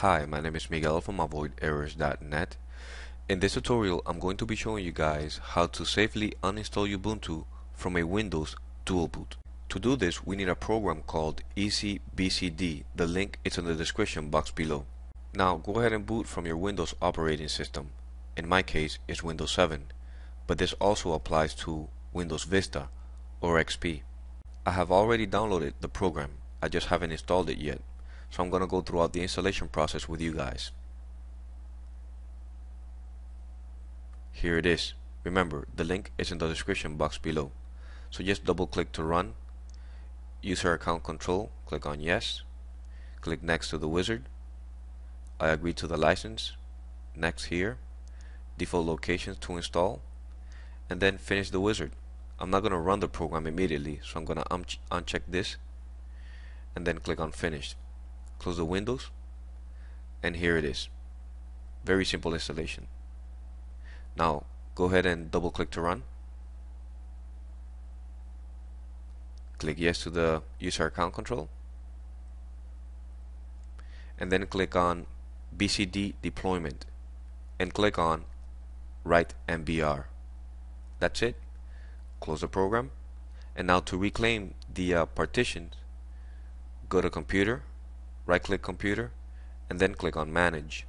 Hi, my name is Miguel from avoiderrors.net. In this tutorial, I'm going to be showing you guys how to safely uninstall Ubuntu from a Windows dual boot. To do this, we need a program called EasyBCD. The link is in the description box below. Now, go ahead and boot from your Windows operating system. In my case, it's Windows 7, but this also applies to Windows Vista or XP. I have already downloaded the program. I just haven't installed it yet. So I'm going to go throughout the installation process with you guys. Here it is. Remember, the link is in the description box below. So just double click to run. User account control, click on yes. Click next to the wizard. I agree to the license. Next here. Default locations to install. And then finish the wizard. I'm not going to run the program immediately, so I'm going to un uncheck this and then click on finish close the windows and here it is. Very simple installation. Now go ahead and double click to run. Click yes to the user account control. And then click on BCD deployment and click on write MBR that's it. Close the program. And now to reclaim the uh, partitions go to computer right click computer and then click on manage.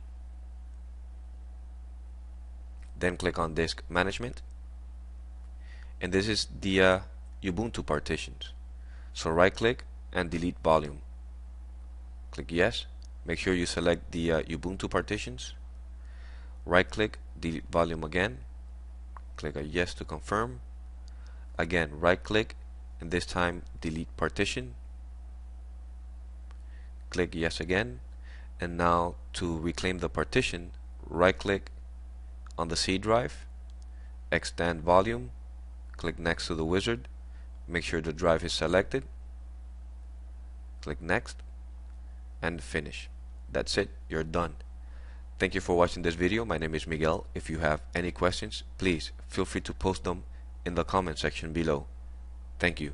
Then click on disk management. And this is the uh, Ubuntu partitions. So right click and delete volume. Click yes. Make sure you select the uh, Ubuntu partitions. Right click delete volume again. Click a yes to confirm. Again right click and this time delete partition click yes again and now to reclaim the partition right click on the C drive extend volume click next to the wizard make sure the drive is selected click next and finish. That's it. You're done. Thank you for watching this video. My name is Miguel. If you have any questions please feel free to post them in the comment section below. Thank you